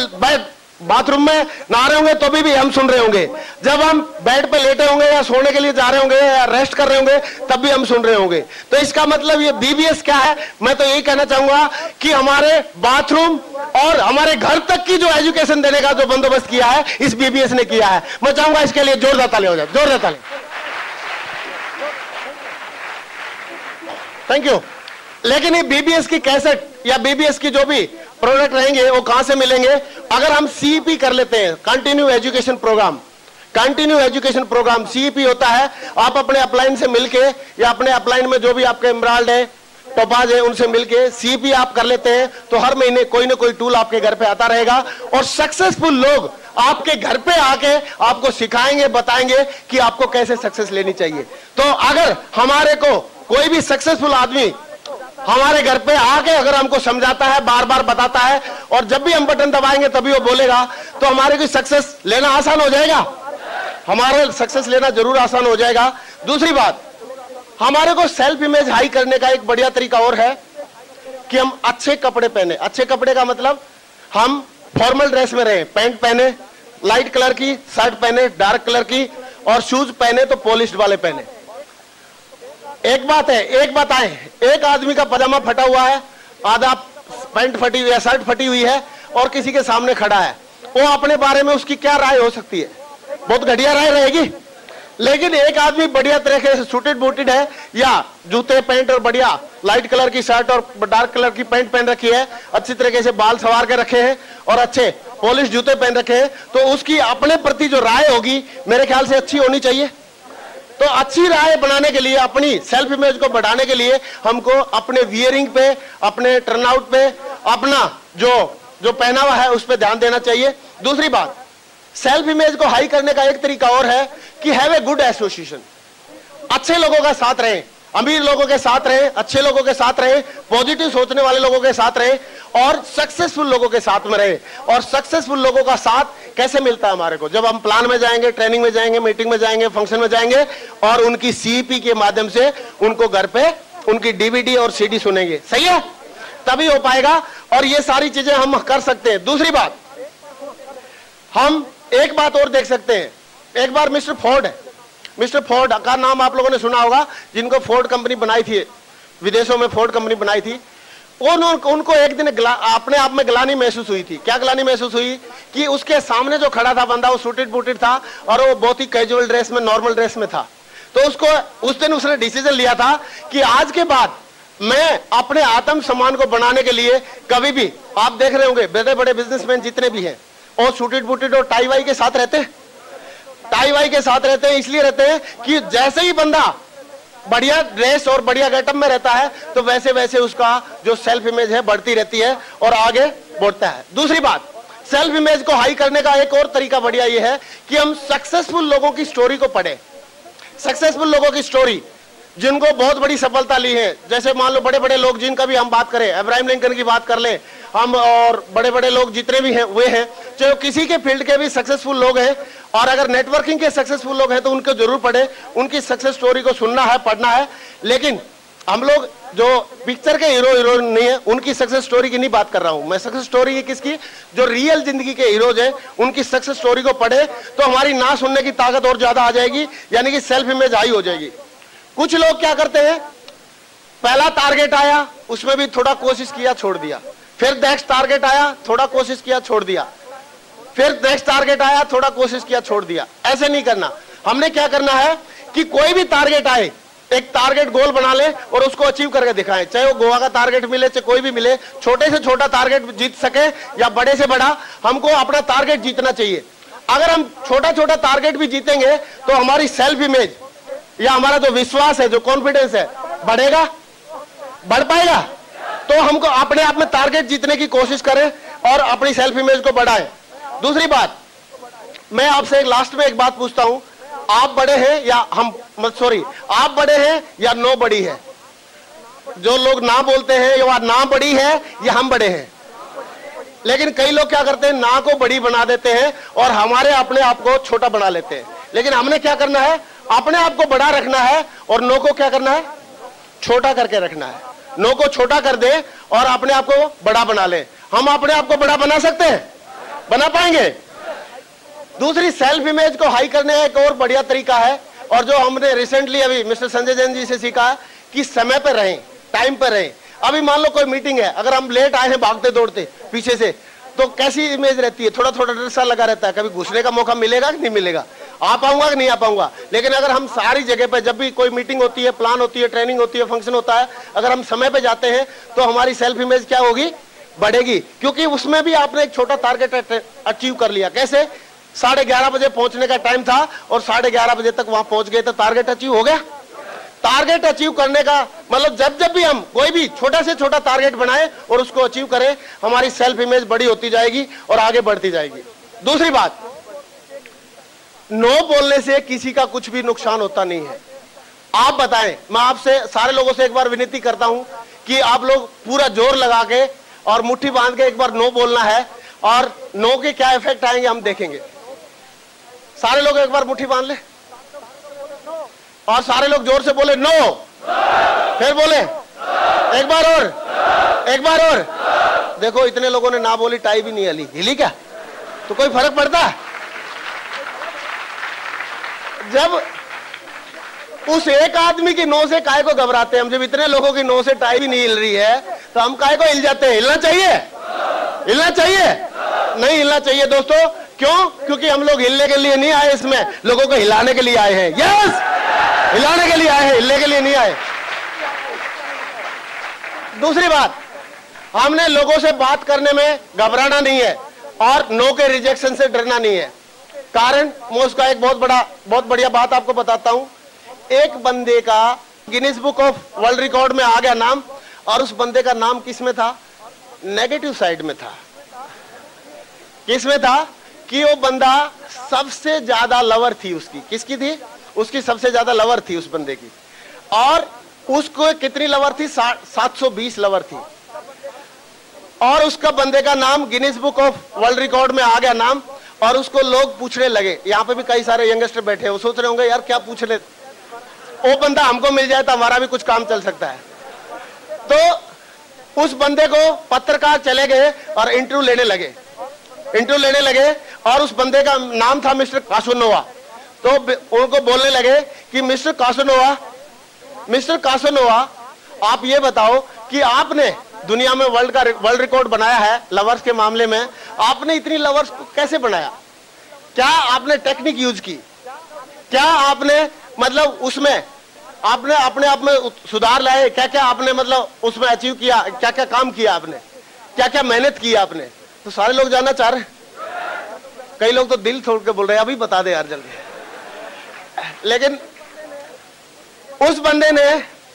बाथरूम में नहा रहे होंगे तो भी, भी हम सुन रहे होंगे। जब हम बेड पे लेटे होंगे या सोने के लिए जा रहे होंगे या रेस्ट कर रहे होंगे तब भी हम सुन रहे होंगे। तो इसका मतलब ये बीबीएस क्या है? मैं तो यही कहना चाहूँगा कि हमारे बाथरूम और हमारे घर तक की जो एजुकेशन देने का जो बंदोबस्त किया है इस बीबीएस ने किया है। मैं चाहूँगा इसके लिए जोरदार ताले हो जाए जोरदार ताले थैंक यू लेकिन ये बीबीएस की कैसेट या बीबीएस की जो भी प्रोडक्ट रहेंगे, वो कहाँ से मिलेंगे? अगर हम सीईपी कर लेते हैं continue education programme continue education programme CEP होता है, आप अपने अपलाइन से मिलके या अपने अपलाइन में जो भी आपके इमराल्ड है टोपाज है, उनसे मिलके सीपी आप कर लेते हैं तो हर महीने कोई ना कोई टूल आपके घर पे आता रहेगा। और सक्सेसफुल लोग आपके घर पे आके आपको सिखाएँगे, बताएँगे कि आपको कैसे सक्सेस लेनी चाहिए। तो अगर हमारे को कोई भी सक्सेसफुल आदमी हमारे घर पे आके अगर हमको समझाता है बार बार बताता है, और जब भी हम बटन दबाएँगे तभी वो बोलेगा तो हमारे को सक्सेस लेना आसान हो जाएगा? हमारे सक्सेस लेना ज़रूर आसान हो जाएगा। दूसरी बात, हमारे को सेल्फ इमेज हाई करने का एक बढ़िया तरीका और है कि हम अच्छे कपड़े पहने। अच्छे कपड़े का मतलब हम फॉर्मल ड्रेस में रहे, पैंट पहने लाइट कलर की शर्ट पहने डार्क कलर की, और शूज़ पहने तो पॉलिश वाले पहने। एक बात है, एक बात आए। एक आदमी का पजामा फटा हुआ है, आधा पैंट फटी हुई है, शर्ट फटी हुई है और किसी के सामने खड़ा है। वो अपने बारे में उसकी क्या राय हो सकती है? बहुत घटिया राय रहेगी। लेकिन एक आदमी बढ़िया तरीके से सूटेड बूटेड है, या जूते, पैंट और बढ़िया लाइट कलर की शर्ट और डार्क कलर की पैंट पहन रखी है, अच्छी तरीके से बाल सवार के रखे हैं और अच्छे पॉलिश जूते पहन रखे हैं तो उसकी अपने प्रति जो राय होगी, मेरे ख्याल से अच्छी होनी चाहिए। तो अच्छी राय बनाने के लिए, अपनी सेल्फ इमेज को बढ़ाने के लिए, हमको अपने वियरिंग पे, अपने टर्नआउट पे, अपना जो जो पहनावा है उस पर ध्यान देना चाहिए। दूसरी बात सेल्फ इमेज को हाई करने का एक तरीका और है कि हैव ए गुड एसोसिएशन अच्छे लोगों का साथ रहें। अमीर लोगों के साथ रहे, अच्छे लोगों के साथ रहे पॉजिटिव सोचने वाले लोगों के साथ रहे और सक्सेसफुल लोगों के साथ में रहे। और सक्सेसफुल लोगों का साथ कैसे मिलता है हमारे को? जब हम प्लान में जाएँगे ट्रेनिंग में जाएँगे मीटिंग में जाएँगे फ़ंक्शन में जाएँगे और उनकी सीईपी के माध्यम से उनको घर पे उनकी डीवीडी और सीडी सुनेंगे। सही है? तभी हो पाएगा और ये सारी चीज़ें हम कर सकते हैं। दूसरी बात, हम एक बात और देख सकते हैं। एक बार मिस्टर फोर्ड है। मिस्टर फोर्ड का नाम आप लोगों ने सुना होगा जिनको फोर्ड कंपनी बनाई थी विदेशों में फोर्ड कंपनी बनाई थी। उन, उन उनको एक दिन अपने आप में गलानी महसूस हुई थी। क्या गलानी महसूस हुई? कि उसके सामने जो खड़ा था बंदा वो सूटेड बूटेड था और वो बहुत ही कैजुअल ड्रेस में नॉर्मल ड्रेस में था। तो उसको उस दिन उसने डिसीज़न लिया था कि आज के बाद मैं अपने आत्म सम्मान को बनाने के लिए कभी भी आप देख रहे होंगे बड़े बड़े बिजनेसमैन जितने भी हैं और सूटेड बूटेड और टाई वाई के साथ रहते हैं। टाई वाई के साथ रहते हैं, इसलिए रहते हैं कि जैसे ही बंदा बढ़िया ड्रेस और बढ़िया गेटअप में रहता है तो वैसे वैसे उसका जो सेल्फ इमेज है बढ़ती रहती है और आगे बढ़ता है। दूसरी बात सेल्फ इमेज को हाई करने का एक और तरीका बढ़िया ये है कि हम सक्सेसफुल लोगों की स्टोरी को पढ़े। सक्सेसफुल लोगों की स्टोरी जिनको बहुत बड़ी सफलता ली है। जैसे मान लो बड़े बड़े लोग जिनका भी हम बात करें अब्राहिम लिंकन की बात कर लें, हम और बड़े बड़े लोग जितने भी हैं, वे हैं, चाहे किसी के फ़ील्ड के भी सक्सेसफुल लोग हैं, और अगर नेटवर्किंग के सक्सेसफुल लोग हैं तो उनको ज़रूर पढ़े, उनकी सक्सेस स्टोरी को सुनना है, पढ़ना है। लेकिन हम लोग जो पिक्चर के हीरो हीरो नहीं है, उनकी सक्सेस स्टोरी की नहीं बात कर रहा हूँ। मैं सक्सेस स्टोरी की किसकी? जो रियल ज़िंदगी के हीरोज हैं, उनकी सक्सेस स्टोरी को पढ़े तो हमारी ना सुनने की ताकत और ज़्यादा आ जाएगी, यानी कि सेल्फ इमेज हाई हो जाएगी। कुछ लोग क्या करते हैं? पहला टारगेट आया, उसमें भी थोड़ा कोशिश किया, छोड़ दिया। फिर नेक्स्ट टारगेट आया, थोड़ा कोशिश किया, छोड़ दिया। फिर नेक्स्ट टारगेट आया, थोड़ा कोशिश किया, छोड़ दिया। ऐसे नहीं करना। हमने क्या करना है कि कोई भी टारगेट आए, एक टारगेट गोल बना ले और उसको अचीव करके दिखाएँ। चाहे वो गोवा का टारगेट मिले, चाहे कोई भी मिले, छोटे से छोटा टारगेट जीत सके या बड़े से बड़ा, हमको अपना टारगेट जीतना चाहिए। अगर हम छोटा छोटा टारगेट भी जीतेंगे तो हमारी सेल्फ इमेज या हमारा जो विश्वास है, जो कॉन्फिडेंस है, बढ़ेगा? बढ़ पाएगा? तो हमको अपने आप में टारगेट जीतने की कोशिश करें और अपनी सेल्फ इमेज को बढ़ाएँ। दूसरी बात, मैं आपसे एक लास्ट में एक बात पूछता हूँ। आप बड़े हैं या हम सॉरी आप बड़े हैं या नो बड़ी है? जो लोग ना बोलते हैं, या ना बड़ी है, या हम बड़े हैं। लेकिन कई लोग क्या करते हैं, ना को बड़ी बना देते हैं और हमारे अपने आप को छोटा बना लेते हैं। लेकिन हमने क्या करना है? अपने आप को बड़ा रखना है और नो को क्या करना है? छोटा करके रखना है। नो को छोटा कर दे और अपने आप को बड़ा बना ले। हम अपने आप को बड़ा बना सकते हैं? बना पाएँगे? दूसरी सेल्फ इमेज को हाई करने का एक और बढ़िया तरीका है और जो हमने रिसेंटली अभी मिस्टर संजय जैन जी से सीखा कि समय पर रहें टाइम पर रहें। अभी मान लो कोई मीटिंग है, अगर हम लेट आए हैं भागते दौड़ते पीछे से तो कैसी इमेज रहती है? थोड़ा थोड़ा डर सा लगा रहता है। कभी घुसने का मौका मिलेगा कि नहीं मिलेगा? आ पाऊँगा कि नहीं आ पाऊँगा लेकिन अगर हम सारी जगह पर जब भी कोई मीटिंग होती है प्लान होती है ट्रेनिंग होती है फ़ंक्शन होता है, अगर हम समय पे जाते हैं तो हमारी सेल्फ इमेज क्या होगी? बढ़ेगी। क्योंकि उसमें भी आपने एक छोटा टारगेट अचीव कर लिया। कैसे? साढ़े ग्यारह बजे पहुँचने का टाइम था और साढ़े ग्यारह बजे तक वहाँ पहुँच गए तो टारगेट अचीव हो गया। टारगेट अचीव करने का मतलब जब जब भी हम कोई भी छोटा से छोटा टारगेट बनाए और उसको अचीव करें, हमारी सेल्फ इमेज बड़ी होती जाएगी और आगे बढ़ती जाएगी। दूसरी बात नो बोलने से किसी का कुछ भी नुकसान होता नहीं है। आप बताएँ, मैं आपसे सारे लोगों से एक बार विनती करता हूँ कि आप लोग पूरा ज़ोर लगा के और मुट्ठी बाँध के एक बार नो बोलना है और नो के क्या इफ़ेक्ट आएँगे हम देखेंगे। सारे लोग एक बार मुट्ठी बाँध ले। और सारे लोग ज़ोर से बोले, नो! फिर बोले, एक बार और, एक बार और। देखो, इतने लोगों ने ना बोली, टाई भी नहीं हिली। हिली क्या? तो कोई फ़र्क पड़ता जब उस एक आदमी की नो से काय को घबराते हैं? हम जब इतने लोगों की नो से टाई भी नहीं हिल रही है तो हम काय को हिल जाते हैं? हिलना चाहिए? हिलना चाहिए? नहीं हिलना चाहिए दोस्तों। क्यों? क्योंकि हम लोग हिलने के लिए नहीं आए इसमें। लोगों को हिलाने के लिए आए हैं। यस हिलाने के लिए आए हैं, हिलने के लिए नहीं आए। दूसरी बात, हमने लोगों से बात करने में घबराना नहीं है और नो के रिजेक्शन से डरना नहीं है। कारण, मैं उसका एक बहुत बड़ा, बहुत बढ़िया बात आपको बताता हूँ। एक बंदे का Guinness book of world record में आ गया नाम, और उस बंदे का नाम किसमें था? नेगेटिव साइड में था। किसमें था? कि वो बंदा सबसे ज़्यादा लवर थी उसकी। किसकी थी? उसकी सबसे ज़्यादा लवर थी उस बंदे की। और उसको कितनी लवर थी? सात सौ बीस लवर थी। और उसका बंदे का नाम Guinness book of world record में आ गया नाम। और उसको लोग पूछने लगे। यहाँ पे भी कई सारे यंगस्टर बैठे वो सोच रहे होंगे, यार, क्या पूछ ले? वो बंदा हमको मिल जाए तो हमारा भी कुछ काम चल सकता है। तो उस बंदे को पत्रकार चले गए और इंटरव्यू लेने लगे। इंटरव्यू लेने लगे और उस बंदे का नाम था मिस्टर कासोनोवा। तो उनको बोलने लगे कि, मिस्टर कासोनोवा मिस्टर कासोनोवा, आप ये बताओ कि आपने दुनिया में वर्ल्ड का वर्ल्ड रिकॉर्ड बनाया है लवर्स के मामले में। आपने इतनी लवर्स को कैसे बनाया? क्या आपने टेक्निक यूज़ की? क्या आपने मतलब उसमें, आपने अपने आप में सुधार लाए? क्या क्या आपने मतलब उसमें अचीव किया? क्या क्या काम किया आपने? क्या क्या मेहनत की आपने? तो सारे लोग जानना चाह रहे कई लोग तो दिल छोड़ के बोल रहे हैं, अभी बता दे यार जल्दी। लेकिन उस बंदे ने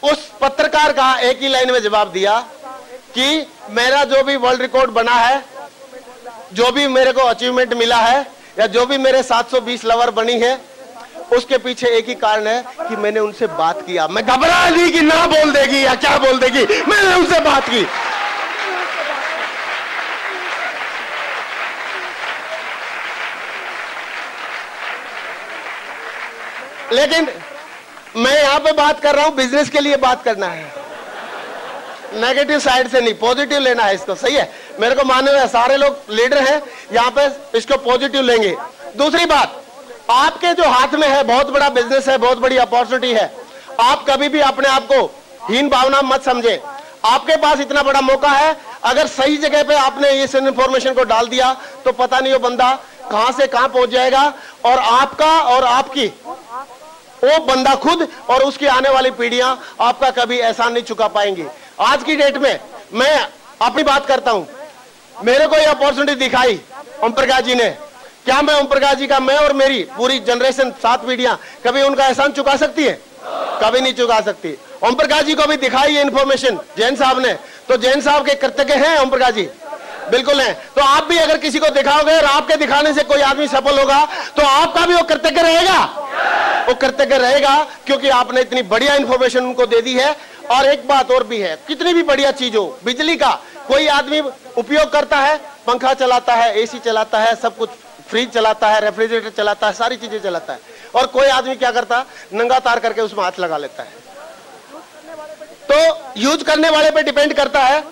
उस पत्रकार का एक ही लाइन में जवाब दिया कि मेरा जो भी वर्ल्ड रिकॉर्ड बना है, जो भी मेरे को अचीवमेंट मिला है, या जो भी मेरे 720 लवर बनी है, उसके पीछे एक ही कारण है कि मैंने उनसे बात किया। मैं घबरा नहीं कि ना बोल देगी या क्या बोल देगी। मैंने उनसे बात की। लेकिन मैं यहाँ पे बात कर रहा हूँ बिज़नेस के लिए बात करना है। नेगेटिव साइड से नहीं पॉजिटिव लेना है इसको, सही है? मेरे को मानने में सारे लोग लीडर हैं, यहाँ पे इसको पॉजिटिव लेंगे। दूसरी बात, आपके जो हाथ में है, बहुत बड़ा बिज़नेस है, बहुत बड़ी अपॉर्चुनिटी है। आप कभी भी अपने आप को हीन भावना मत समझे। आपके पास इतना बड़ा मौका है, अगर सही जगह पे आपने इस इंफॉर्मेशन को डाल दिया तो पता नहीं वो बंदा कहाँ से कहाँ पहुँच जाएगा, और आपका और आपकी, वो बंदा खुद और उसकी आने वाली पीढ़ियाँ आपका कभी एहसान नहीं चुका पाएँगी। आज की डेट में मैं अपनी बात करता हूँ। मेरे को ये अपॉर्चुनिटी दिखाई ओम प्रकाश जी ने। क्या मैं ओम प्रकाश जी का, मैं और मेरी पूरी जनरेशन सात पीढ़ियाँ कभी उनका एहसान चुका सकती है? कभी नहीं चुका सकती। ओम प्रकाश जी को भी दिखाई ये इन्फॉर्मेशन जैन साहब ने। तो जैन साहब के कृतज्ञ हैं ओम प्रकाश जी? बिल्कुल है। तो आप भी अगर किसी को दिखाओगे और आपके दिखाने से कोई आदमी सफल होगा तो आपका भी वो कृतज्ञ रहेगा। वो कृतज्ञ रहेगा क्योंकि आपने इतनी बढ़िया इंफॉर्मेशन उनको दे दी है। और एक बात और भी है, कितनी भी बढ़िया चीज़ हो, बिजली का कोई आदमी उपयोग करता है, पंखा चलाता है एसी चलाता है, सब कुछ फ्रिज चलाता है रेफ्रिजरेटर चलाता है, सारी चीज़ें चलाता है। और कोई आदमी क्या करता, नंगा तार करके उसमें हाथ लगा लेता है। तो यूज़ करने वाले पे डिपेंड करता है।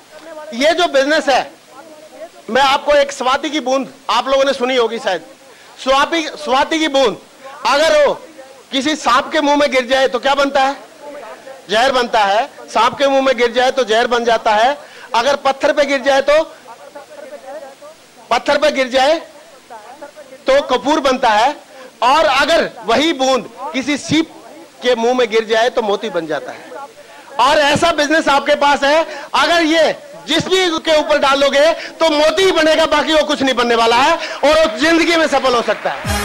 ये जो बिज़नेस है मैं आपको एक स्वाति की बूंद आप लोगों ने सुनी होगी शायद। स्वाति स्वाति की बूंद। अगर वो किसी सांप के मुँह में गिर जाए तो क्या बनता है? जहर बनता है। सांप के मुँह में गिर जाए तो जहर बन जाता है। अगर पत्थर पे गिर जाए तो पत्थर पे गिर जाए तो कपूर बनता है। और अगर वही बूंद किसी सीप के मुँह में गिर जाए तो मोती बन जाता है। और ऐसा बिज़नेस आपके पास है। अगर ये जिस भी के ऊपर डालोगे तो मोती ही बनेगा, बाकी वो कुछ नहीं बनने वाला है और ज़िंदगी में सफल हो सकता है।